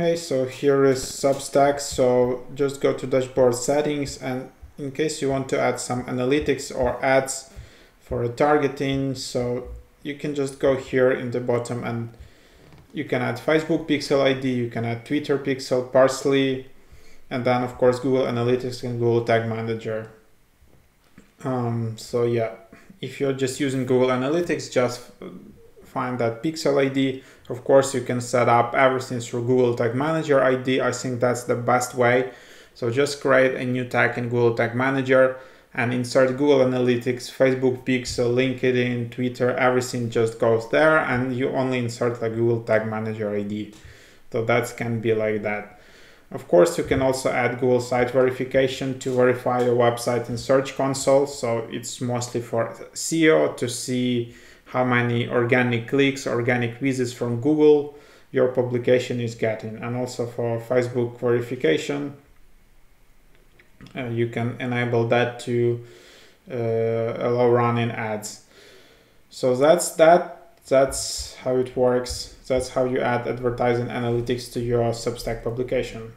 Hey, so here is Substack. So just go to dashboard settings and in case you want to add some analytics or ads for a targeting, so you can just go here in the bottom and you can add Facebook Pixel ID, you can add Twitter Pixel, Parse.ly, and then of course Google Analytics and Google Tag Manager. Um, so yeah, if you're just using Google Analytics, just find that Pixel ID. Of course, you can set up everything through Google Tag Manager ID. I think that's the best way. So just create a new tag in Google Tag Manager and insert Google Analytics, Facebook Pixel, LinkedIn, Twitter, everything just goes there and you only insert like Google Tag Manager ID. So that can be like that. Of course, you can also add Google Site Verification to verify your website in Search Console. So it's mostly for SEO to see how many organic clicks, organic visits from Google your publication is getting. And also for Facebook verification, uh, you can enable that to uh, allow running ads. So that's that. That's how it works. That's how you add advertising analytics to your Substack publication.